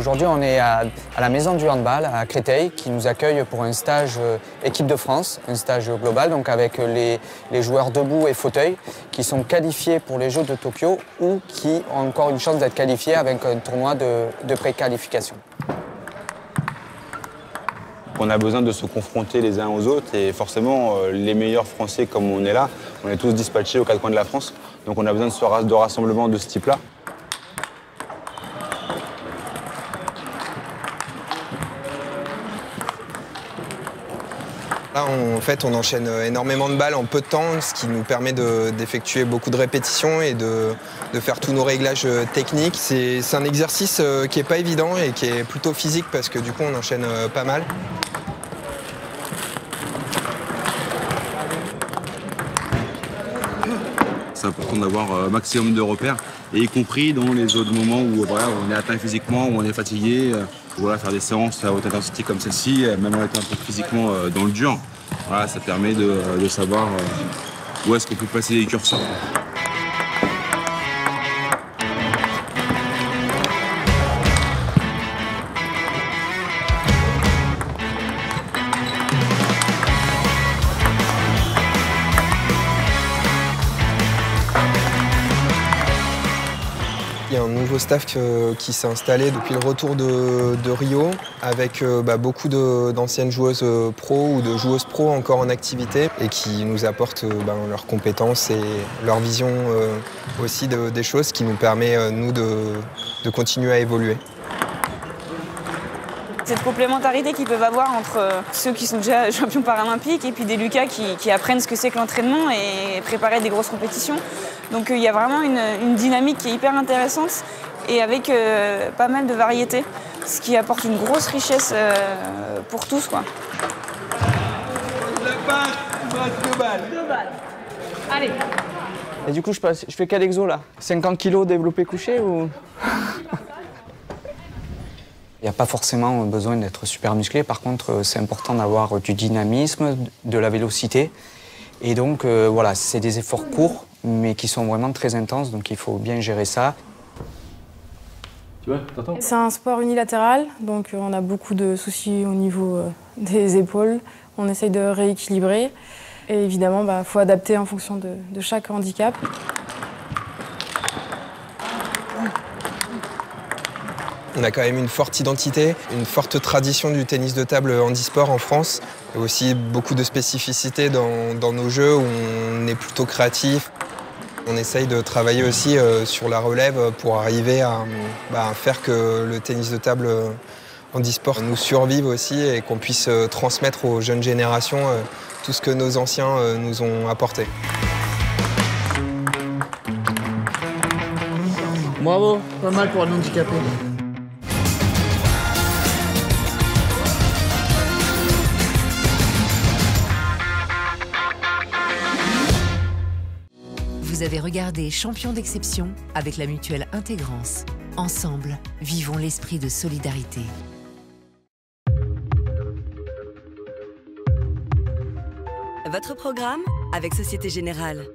Aujourd'hui, on est à, la Maison du Handball à Créteil qui nous accueille pour un stage euh, équipe de France, un stage global, donc avec les, joueurs debout et fauteuil qui sont qualifiés pour les Jeux de Tokyo ou qui ont encore une chance d'être qualifiés avec un tournoi de, préqualification. On a besoin de se confronter les uns aux autres et forcément, euh, les meilleurs Français comme on est là, on est tous dispatchés aux quatre coins de la France. Donc on a besoin de ce rassemblement de ce type-là. Là, en fait, on enchaîne énormément de balles en peu de temps, ce qui nous permet d'effectuer beaucoup de répétitions et de, faire tous nos réglages techniques. C'est un exercice euh, qui n'est pas évident et qui est plutôt physique parce que du coup, on enchaîne euh, pas mal. C'est important d'avoir un maximum de repères, y compris dans les autres moments où on est atteint physiquement, où on est fatigué. Euh, voilà, faire des séances à haute intensité comme celle-ci, même en étant un peu physiquement euh, dans le dur, voilà, ça permet de, de savoir euh, où est-ce qu'on peut passer les curseurs. Il y a un nouveau staff qui s'est installé depuis le retour de, Rio, avec euh, bah, beaucoup d'anciennes joueuses euh, pro ou de joueuses pro encore en activité et qui nous apportent euh, bah, leurs compétences et leur vision aussi des choses qui nous permet, nous, de continuer à évoluer cette complémentarité qu'ils peuvent avoir entre euh, ceux qui sont déjà champions paralympiques et puis des Lucas qui, apprennent ce que c'est que l'entraînement et préparer des grosses compétitions. Donc euh, il y a vraiment une, dynamique qui est hyper intéressante et avec euh, pas mal de variétés, ce qui apporte une grosse richesse pour tous. Quoi. Allez. Et du coup, je, je fais quel exo là? 50 kg développé couché ou? il n'y a pas forcément besoin d'être super musclé. Par contre, c'est important d'avoir du dynamisme, de la vélocité. Et donc, euh, voilà, c'est des efforts courts, mais qui sont vraiment très intenses. Donc, il faut bien gérer ça. C'est un sport unilatéral, donc euh, on a beaucoup de soucis au niveau euh, des épaules. On essaye de rééquilibrer. Et évidemment, il bah, faut adapter en fonction de chaque handicap. On a quand même une forte identité, une forte tradition du tennis de table handisport en France. Et aussi beaucoup de spécificités dans, nos jeux où on est plutôt créatif. On essaye de travailler aussi euh, sur la relève pour arriver bah, à, faire que le tennis de table handisport nous survive aussi et qu'on puisse euh, transmettre aux jeunes générations euh, tout ce que nos anciens nous ont apporté. Bravo, pas mal pour un handicapé. Vous avez regardé Champion d'exception avec la mutuelle Intégrance. Ensemble, vivons l'esprit de solidarité. Votre programme avec Société Générale.